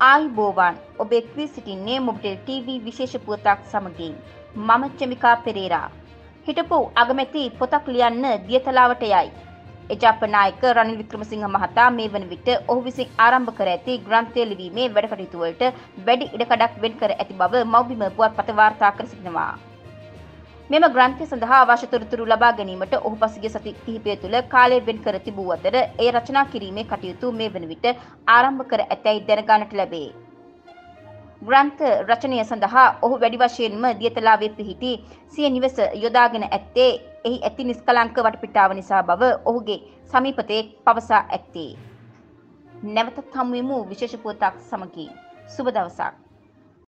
ආයිබෝවන් ඔබ එක් වී සිටින්නේ මොබිටෙල් TV විශේෂ පුවතක් සමගින්. මම චමිකා පෙරේරා. හිටපු අගමැති පොතක් ලියන්න දියතලාවට යයි. එජාප නායක රනිල් වික්‍රමසිංහ මහතා මේ වන විට ඔහු විසින් ආරම්භ කර ඇති ග්‍රන්ථය ලිවීමේ වැඩකටයුතු වලට වැඩි ඉඩකඩක් වෙන් කර ඇති බව මව්බිම පුවත්පත වාර්තා කර සිටිනවා. මෙම ග්‍රන්ථය සඳහා අවශ්‍ය තොරතුරු ලබා ගැනීමට ඔහු පසුගිය සති කිහිපය තුළ කාලය වෙන් කර තිබූ අතර එය රචනා කිරීමේ කටයුතු මේ වන විට ආරම්භ කර ඇතැයි දැනගන්නට ලැබේ. ග්‍රන්ථ රචනය සඳහා ඔහු වැඩි වශයෙන්ම දියතලාවේ පිහිටි සිය නිවස යොදාගෙන ඇත්තේ එහි ඇති නිස්කලංක වටපිටාව නිසා බව ඔහුගේ සමීපතයෙක් පවසා ඇත්තේ. නැවතත් හමුවෙමු විශේෂ පුවතක් සමගින්. සුබ දවසක්.